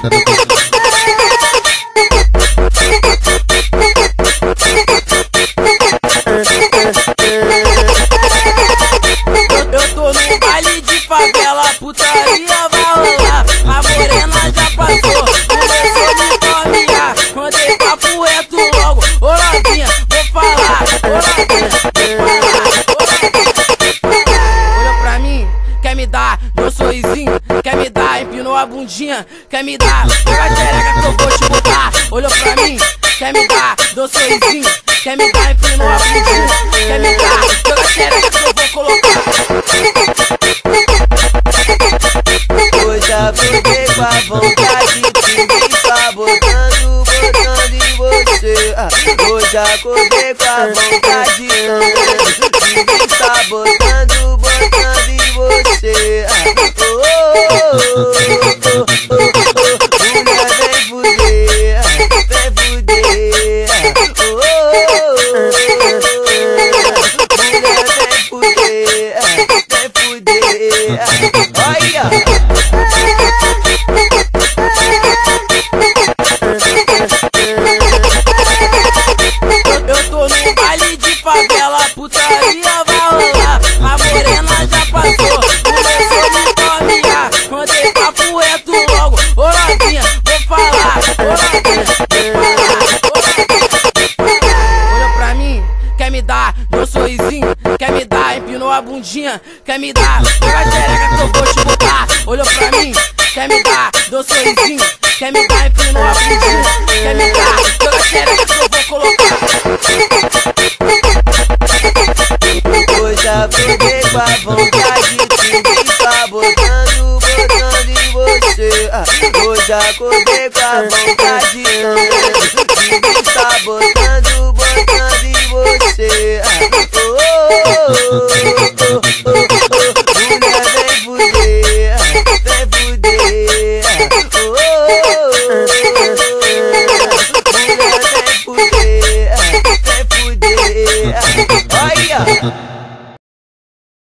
Eu tô no baile de favela, putaria vai rolar. A morena já passou, começou a me caminhar. Mandei papo reto bundinha? Quer me dar, pega a xereca que eu vou te botar. Olhou pra mim, quer me dar, dou sorrisinho? Quer me dar, empinou a bundinha? Quer me dar, pega a xereca que eu vou colocar. Hoje acordei com a vontade de me tá botando, em você. Ah, hoje acordei com a vontade sorrisinho? Quer me dar, empinou a bundinha? Quer me dar, pega a xereca que eu vou te botar. Olhou pra mim, quer me dar, dou sorrisinho? Quer me dar, empinou a bundinha? Quer me dar, pega a xereca que eu vou colocar. Hoje acordei com a vontade de me tá botando, em você. Ah, hoje acordei com a vontade de me tá vai fuder. Olha.